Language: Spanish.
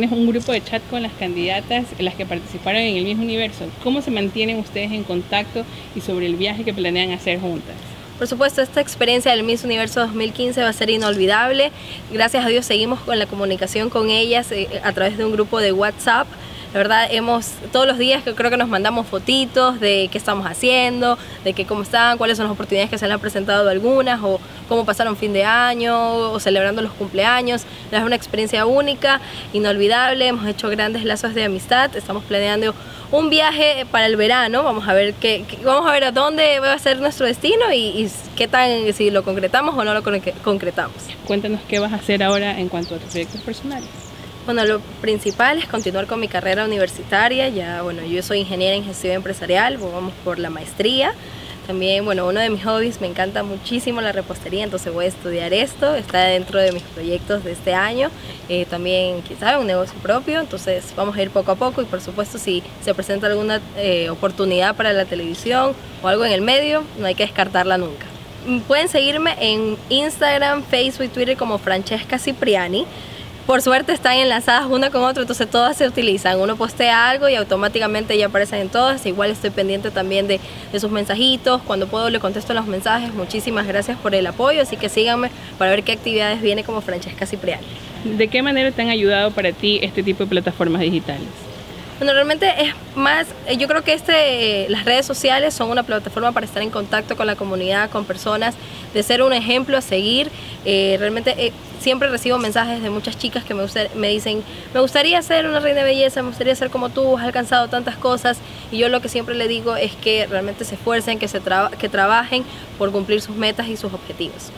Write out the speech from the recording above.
Tienes un grupo de chat con las candidatas, las que participaron en el mismo universo. ¿Cómo se mantienen ustedes en contacto y sobre el viaje que planean hacer juntas? Por supuesto, esta experiencia del Miss Universo 2015 va a ser inolvidable. Gracias a Dios seguimos con la comunicación con ellas eh, a través de un grupo de WhatsApp. La verdad, hemos todos los días que creo que nos mandamos fotitos de qué estamos haciendo, de qué cómo están, cuáles son las oportunidades que se les han presentado algunas, o cómo pasaron fin de año, o celebrando los cumpleaños. Es una experiencia única, inolvidable. Hemos hecho grandes lazos de amistad. Estamos planeando un viaje para el verano. Vamos a ver qué, vamos a ver a dónde va a ser nuestro destino y, y qué tan si lo concretamos o no lo concretamos. Cuéntanos qué vas a hacer ahora en cuanto a tus proyectos personales. Bueno, lo principal es continuar con mi carrera universitaria. Ya, bueno, yo soy ingeniera en gestión empresarial, vamos por la maestría. También, bueno, uno de mis hobbies, me encanta muchísimo la repostería, entonces voy a estudiar esto, está dentro de mis proyectos de este año. Eh, también, quizás, un negocio propio, entonces vamos a ir poco a poco y por supuesto si se presenta alguna eh, oportunidad para la televisión o algo en el medio, no hay que descartarla nunca. Pueden seguirme en Instagram, Facebook y Twitter como Francesca Cipriani por suerte están enlazadas una con otra, entonces todas se utilizan. Uno postea algo y automáticamente ya aparecen en todas. Igual estoy pendiente también de, sus mensajitos. Cuando puedo le contesto los mensajes. Muchísimas gracias por el apoyo, así que síganme para ver qué actividades viene como Francesca Cipriani. ¿De qué manera te han ayudado para ti este tipo de plataformas digitales? Bueno, realmente es más, eh, yo creo que este, las redes sociales son una plataforma para estar en contacto con la comunidad, con personas, de ser un ejemplo a seguir. Eh, realmente eh, siempre recibo mensajes de muchas chicas que me, me dicen, me gustaría ser una reina de belleza, me gustaría ser como tú, has alcanzado tantas cosas. Y yo lo que siempre le digo es que realmente se esfuercen, que, se que trabajen por cumplir sus metas y sus objetivos.